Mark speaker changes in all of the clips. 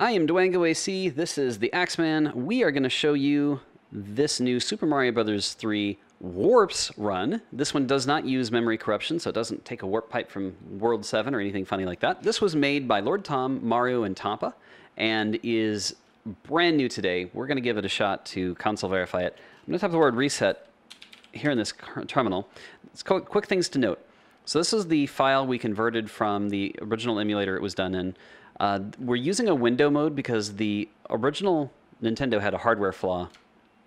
Speaker 1: I am dwangoAC. This is TheAxeMan. We are going to show you this new Super Mario Bros. 3 Warps run. This one does not use memory corruption, so it doesn't take a warp pipe from World 7 or anything funny like that. This was made by Lord Tom, Maru, and Tompa, and is brand new today. We're going to give it a shot to console verify it. I'm going to type the word reset here in this terminal. It's quick things to note. So this is the file we converted from the original emulator it was done in. Uh, we're using a window mode because the original Nintendo had a hardware flaw.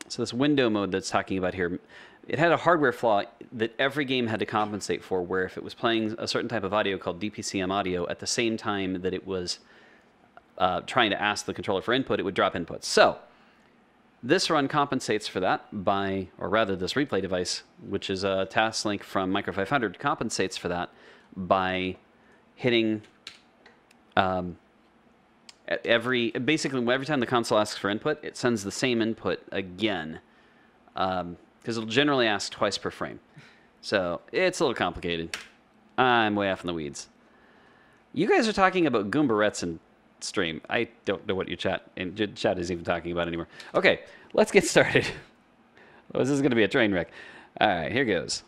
Speaker 1: So this window mode that's talking about here, it had a hardware flaw that every game had to compensate for, where if it was playing a certain type of audio called DPCM audio at the same time that it was uh, trying to ask the controller for input, it would drop inputs. So this run compensates for that by, or rather this replay device, which is a TASLink from micro500, compensates for that by hitting um, every, basically every time the console asks for input, it sends the same input again. Because um, it'll generally ask twice per frame. So it's a little complicated. I'm way off in the weeds. You guys are talking about Goombarettes and stream. I don't know what your chat and your chat is even talking about anymore. Okay, let's get started. oh, this is going to be a train wreck. All right, here goes.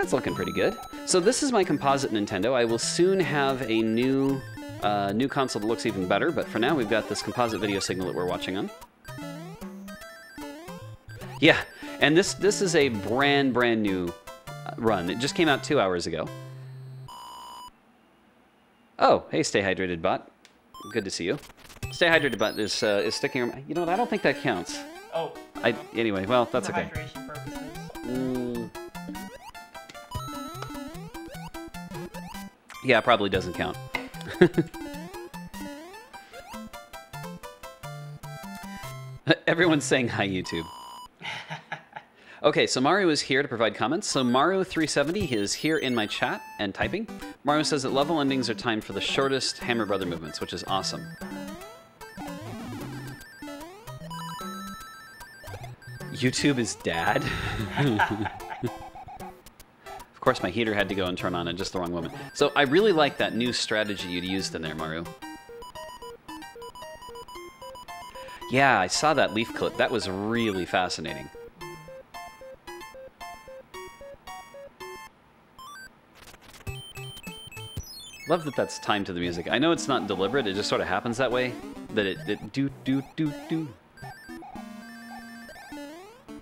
Speaker 1: That's looking pretty good. So this is my composite Nintendo. I will soon have a new uh, new console that looks even better, but for now we've got this composite video signal that we're watching on. Yeah, and this this is a brand brand new uh, run. It just came out two hours ago. Oh, hey, stay hydrated, bot. Good to see you. Stay hydrated, bot is uh, is sticking. Around. You know what? I don't think that counts.
Speaker 2: Oh.
Speaker 1: I anyway. Well, that's okay. Yeah, probably doesn't count. Everyone's saying hi, YouTube. Okay, so Maru is here to provide comments. So Maru370 is here in my chat and typing. Maru says that level endings are timed for the shortest Hammer Brother movements, which is awesome. YouTube is dad. of course, my heater had to go and turn on at just the wrong moment. So I really like that new strategy you'd used in there, Maru. Yeah, I saw that leaf clip. That was really fascinating. Love that that's timed to the music. I know it's not deliberate, it just sort of happens that way. That it, it do, do, do, do.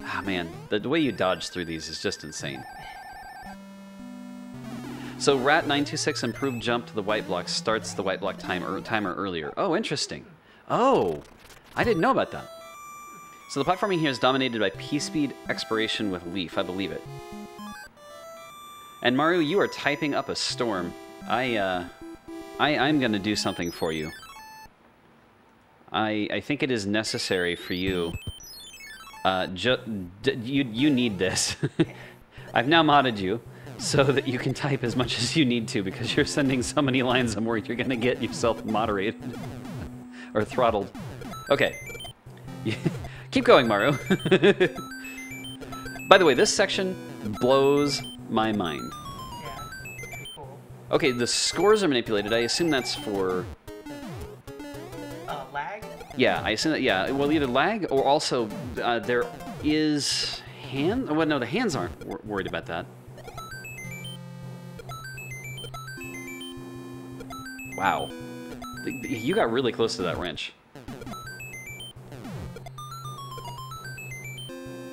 Speaker 1: Ah, man, the, the way you dodge through these is just insane. So Rat926 improved jump to the white block starts the white block timer, timer earlier. Oh, interesting. Oh, I didn't know about that. So the platforming here is dominated by P-Speed Expiration with Leaf, I believe it. And Maru, you are typing up a storm. I, uh, I, I'm gonna do something for you. I, I think it is necessary for you. Uh, you, you need this. I've now modded you so that you can type as much as you need to because you're sending so many lines I'm worried you're gonna get yourself moderated. or throttled. Okay. Keep going, Maru. By the way, this section blows my mind.
Speaker 2: Yeah. Cool.
Speaker 1: Okay, the scores are manipulated. I assume that's for...
Speaker 2: Uh, lag?
Speaker 1: Yeah, I assume that, yeah. Well, either lag or also uh, there is hand... Well, no, the hands aren't wor worried about that. Wow. You got really close to that wrench.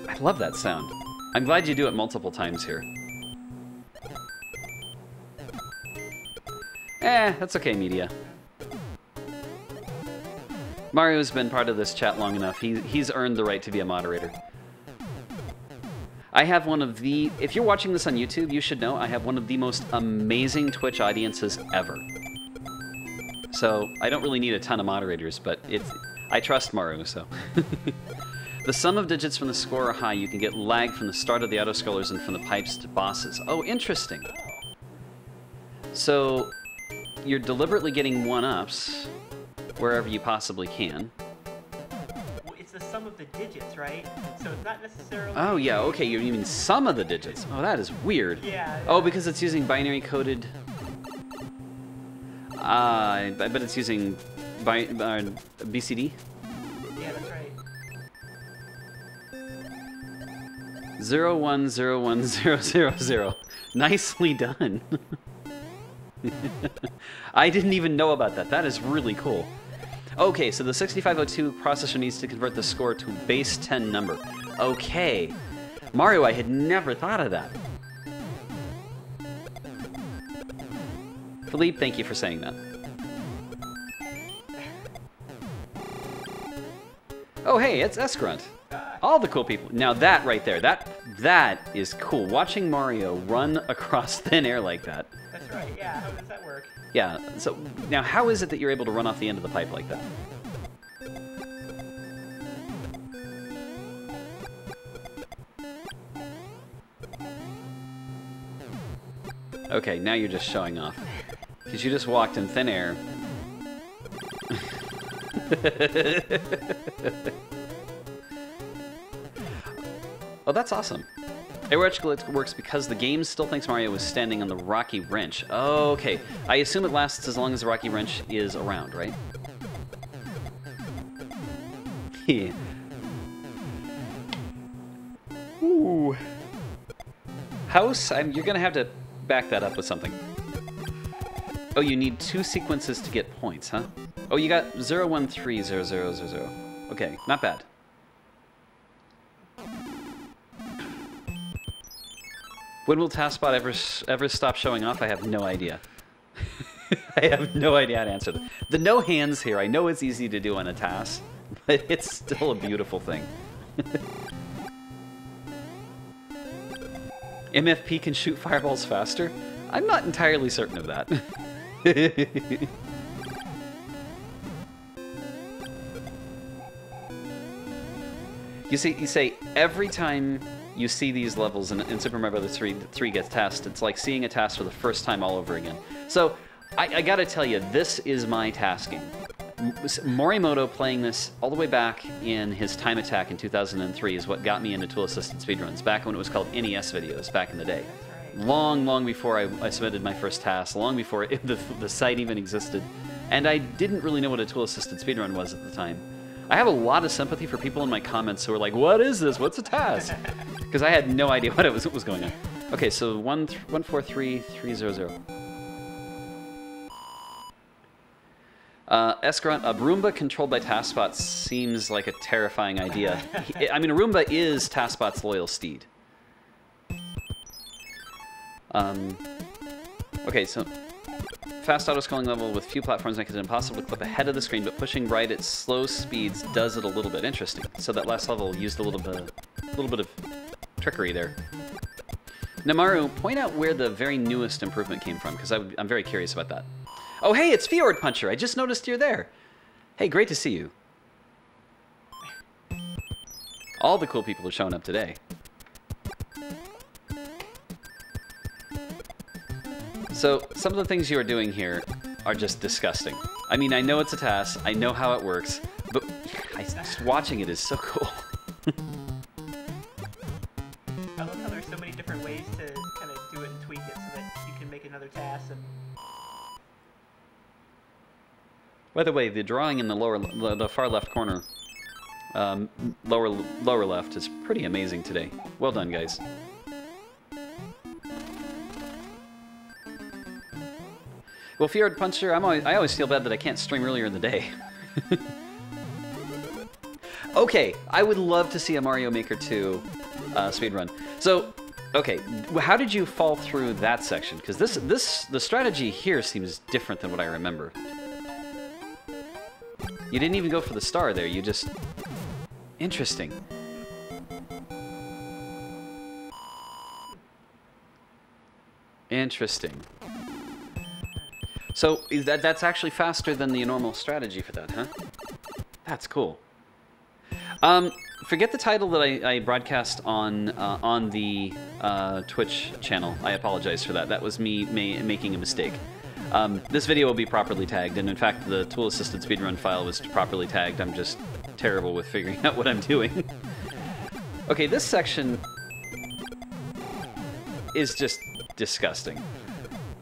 Speaker 1: I love that sound. I'm glad you do it multiple times here. Eh, that's okay, media. Maru's been part of this chat long enough. He, he's earned the right to be a moderator. I have one of the... If you're watching this on YouTube, you should know I have one of the most amazing Twitch audiences ever. So, I don't really need a ton of moderators, but it's... I trust Maru, so... the sum of digits from the score are high. You can get lag from the start of the auto-scrollers and from the pipes to bosses. Oh, interesting. So, you're deliberately getting one-ups wherever you possibly can.
Speaker 2: It's the sum of the digits, right? So it's not necessarily.
Speaker 1: Oh yeah, okay. You mean some of the digits? Oh, that is weird.
Speaker 2: Yeah.
Speaker 1: Oh, because it's using binary coded. Uh, I bet it's using bi- uh, BCD.
Speaker 2: Yeah, that's right.
Speaker 1: Zero one zero one zero zero zero. Nicely done. I didn't even know about that. That is really cool. Okay, so the 6502 processor needs to convert the score to base 10 number. Okay. Maru, I had never thought of that. Philippe, thank you for saying that. Oh, hey, it's Escrunt. All the cool people. Now that right there, that that is cool. Watching Mario run across thin air like that.
Speaker 2: That's right. Yeah. How does that work?
Speaker 1: Yeah. So now, how is it that you're able to run off the end of the pipe like that? Okay, now you're just showing off. Because you just walked in thin air. oh, that's awesome. Airwatch glitch works because the game still thinks Mario was standing on the Rocky Wrench. Okay, I assume it lasts as long as the Rocky Wrench is around, right? Ooh. House, I'm, you're gonna have to back that up with something. Oh, you need two sequences to get points, huh? Oh, you got 0130000. Okay, not bad. When will TASBot ever ever stop showing off? I have no idea. I have no idea how to answer that. The no hands here, I know it's easy to do on a TAS, but it's still a beautiful thing. MFP can shoot fireballs faster? I'm not entirely certain of that. you see, you say every time you see these levels in, in Super Mario Bros. 3, 3 gets TASed, it's like seeing a TAS for the first time all over again. So, I, I gotta tell you, this is my tasking. Morimoto playing this all the way back in his Time Attack in 2003 is what got me into tool assisted speedruns, back when it was called NES videos back in the day. Long, long before I, I submitted my first TAS, long before it, the, the site even existed. And I didn't really know what a tool assisted speedrun was at the time. I have a lot of sympathy for people in my comments who are like, what is this? What's a TAS? Because I had no idea what, it was, what was going on. Okay, so 143300. Uh, Escrunt, a Roomba controlled by TASBot seems like a terrifying idea. I mean, a Roomba is TASBot's loyal steed. Um, okay, so fast auto-scrolling level with few platforms makes it impossible to clip ahead of the screen, but pushing right at slow speeds does it a little bit interesting. So that last level used a little bit, a little bit of trickery there. Namaru, point out where the very newest improvement came from, because I'm very curious about that. Oh, hey, it's Fjord Puncher. I just noticed you're there. Hey, great to see you. All the cool people are showing up today. So, some of the things you are doing here are just disgusting. I mean, I know it's a TAS, I know how it works, but I, just watching it is so cool.
Speaker 2: I love how there's so many different ways to kind of do it and tweak it so that you can make another TAS and
Speaker 1: By the way, the drawing in the lower, the far left corner, um, lower lower left, is pretty amazing today. Well done, guys. Well, Fjord Puncher, I'm always, I always feel bad that I can't stream earlier in the day. okay, I would love to see a Mario Maker 2 uh, speedrun. So, okay, how did you fall through that section? Because this, this, the strategy here seems different than what I remember. You didn't even go for the star there, you just... Interesting. Interesting. So that that's actually faster than the normal strategy for that, huh? That's cool. Um, forget the title that I, I broadcast on uh, on the uh, Twitch channel. I apologize for that. That was me ma making a mistake. Um, this video will be properly tagged, and in fact, the tool-assisted speedrun file was properly tagged. I'm just terrible with figuring out what I'm doing. okay, this section is just disgusting.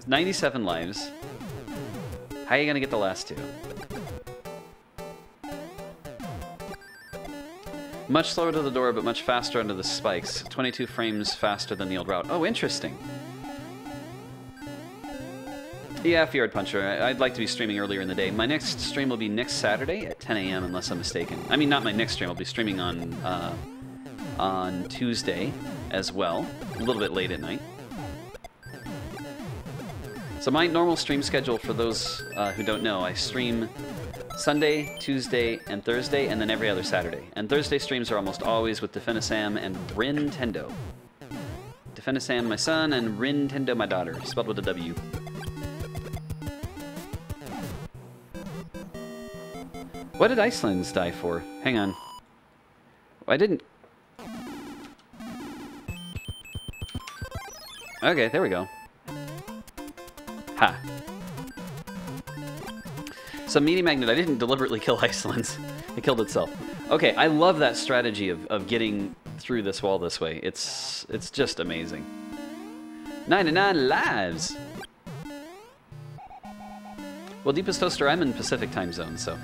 Speaker 1: 97 lives. How are you to get the last two? Much slower to the door, but much faster under the spikes. 22 frames faster than the old route. Oh, interesting. Yeah, Fjord Puncher. I'd like to be streaming earlier in the day. My next stream will be next Saturday at 10 a.m. unless I'm mistaken. I mean, not my next stream. I'll be streaming on uh, on Tuesday as well, a little bit late at night. So my normal stream schedule for those uh, who don't know, I stream Sunday, Tuesday, and Thursday, and then every other Saturday. And Thursday streams are almost always with Definisam and Rintendo. Definisam, my son, and Rintendo, my daughter, spelled with a W. What did Iceland's die for? Hang on. I didn't... Okay, there we go. So Meaty Magnet, I didn't deliberately kill Iceland's. It killed itself. Okay, I love that strategy of, of getting through this wall this way. It's it's just amazing. 99 lives! Well, Deepest Toaster, I'm in Pacific time zone, so...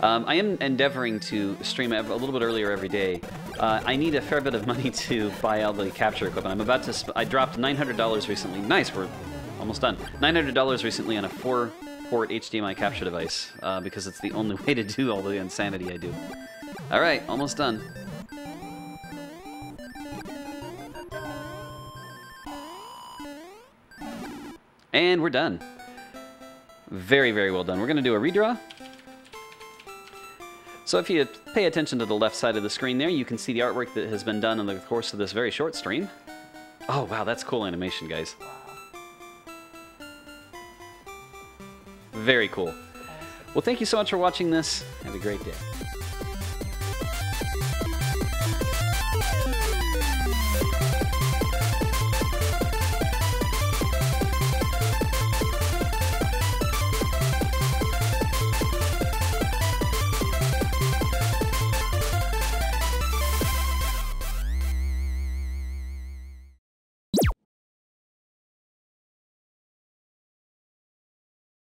Speaker 1: Um, I am endeavoring to stream a little bit earlier every day. Uh, I need a fair bit of money to buy all the capture equipment. I'm about to. I dropped $900 recently. Nice, we're almost done. $900 recently on a four-port HDMI capture device uh, because it's the only way to do all the insanity I do. All right, almost done. And we're done. Very, very well done. We're going to do a redraw. So if you pay attention to the left side of the screen there, you can see the artwork that has been done in the course of this very short stream. Oh, wow, that's cool animation, guys. Very cool. Well, thank you so much for watching this. Have a great day.